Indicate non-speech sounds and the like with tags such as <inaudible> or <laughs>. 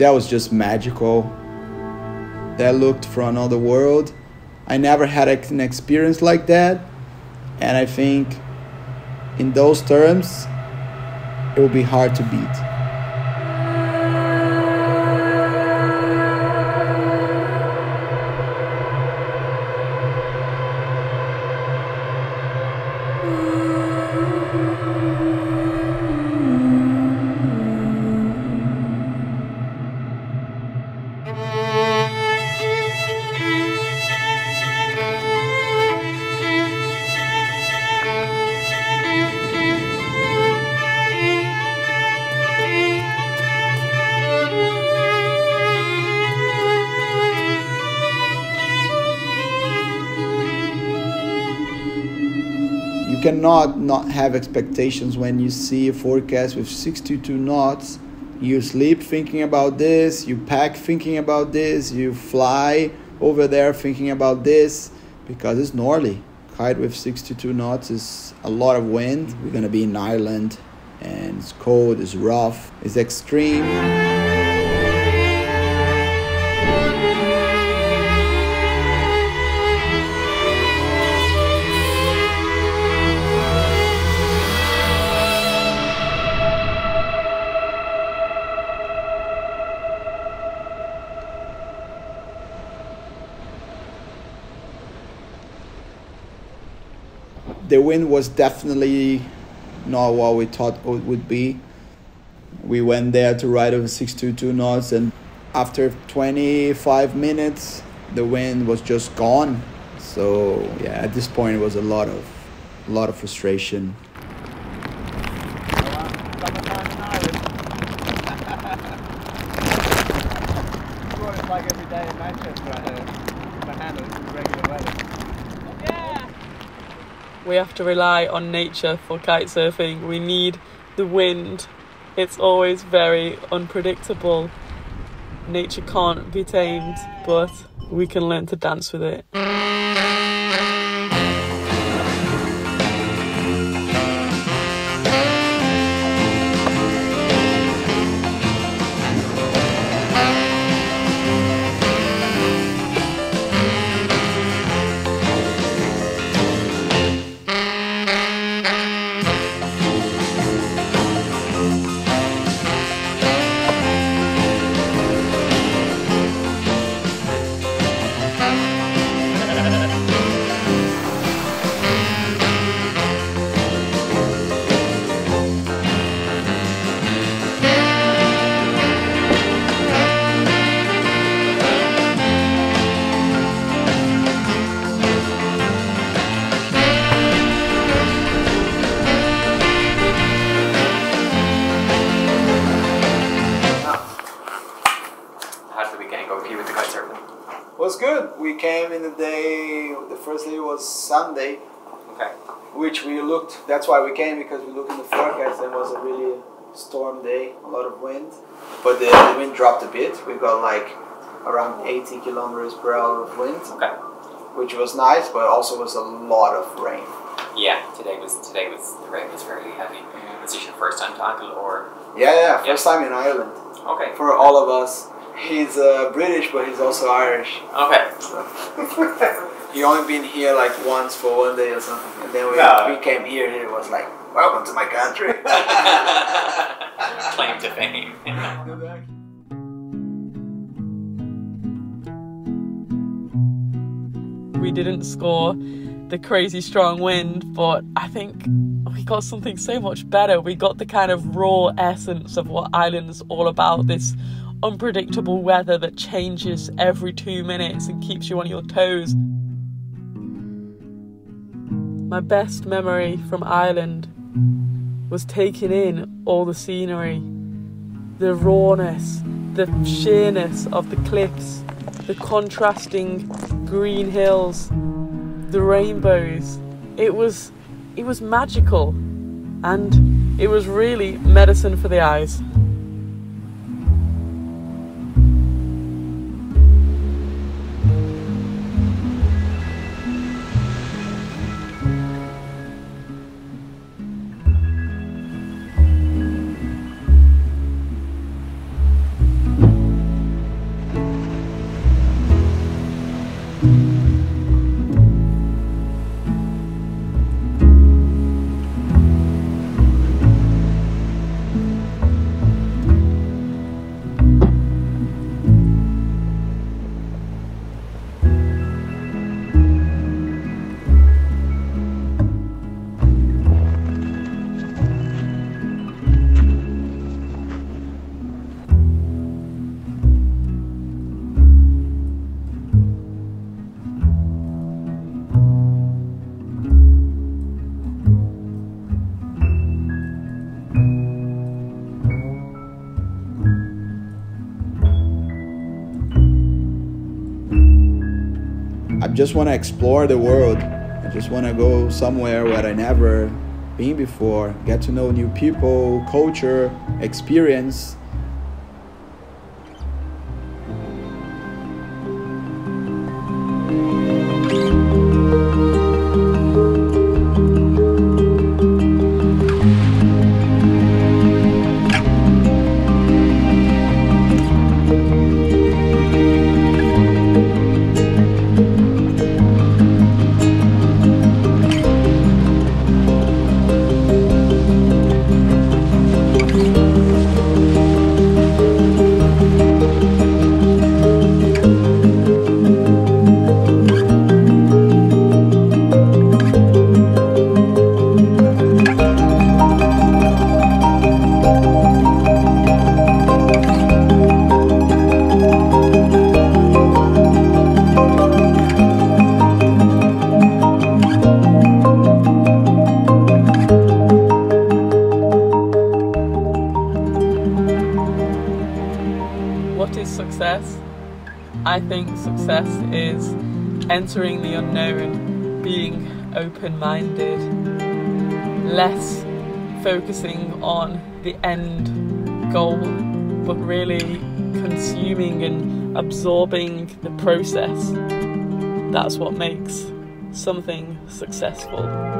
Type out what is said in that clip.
that was just magical. That looked from another world. I never had an experience like that, and I think in those terms, it will be hard to beat. Cannot not have expectations when you see a forecast with 62 knots. You sleep thinking about this, you pack thinking about this, you fly over there thinking about this because it's northerly. Kite with 62 knots is a lot of wind. We're gonna be in Ireland and it's cold, it's rough, it's extreme. The wind was definitely not what we thought it would be. We went there to ride over 622 knots, and after 25 minutes, the wind was just gone. So yeah, at this point, it was a lot of, a lot of frustration. like every day in Manchester, I heard. regular weather we have to rely on nature for kite surfing. We need the wind. It's always very unpredictable. Nature can't be tamed, but we can learn to dance with it. Sunday. Okay. Which we looked. That's why we came because we looked in the forecast and it was a really storm day, a lot of wind. But the, the wind dropped a bit. We got like around 80 kilometers per hour of wind. Okay. Which was nice, but also was a lot of rain. Yeah, today was today was the rain was very heavy. Mm-hmm. Was this your first time to Achill or? Yeah, yeah, first yeah. time in Ireland. Okay. For all of us, he's uh, British, but he's also Irish. Okay. <laughs> he only been here like once for one day or something, and then we, no. we came here and it was like, welcome to my country. <laughs> <laughs> Claim to fame. <laughs> we didn't score the crazy strong wind, but I think we got something so much better. We got the kind of raw essence of what Ireland's all about. This unpredictable weather that changes every two minutes and keeps you on your toes. My best memory from Ireland was taking in all the scenery, the rawness, the sheerness of the cliffs, the contrasting green hills, the rainbows. It was it was magical and it was really medicine for the eyes. Just want to explore the world. I just want to go somewhere where I never been before, get to know new people, culture, experience. Think success is entering the unknown, being open minded, less focusing on the end goal, but really consuming and absorbing the process. That's what makes something successful.